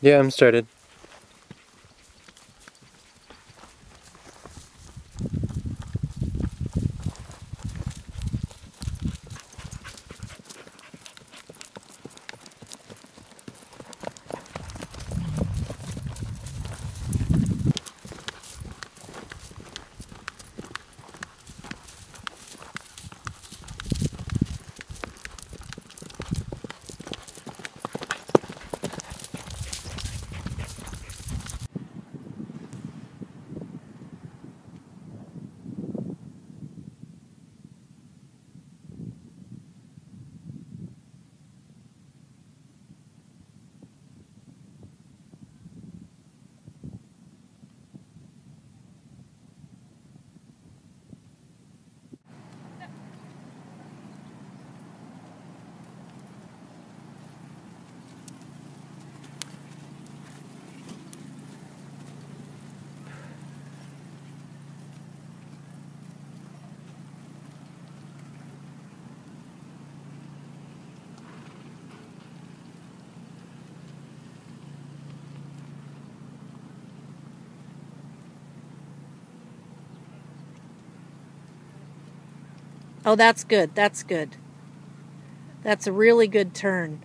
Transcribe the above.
Yeah, I'm started. Oh, that's good. That's good. That's a really good turn.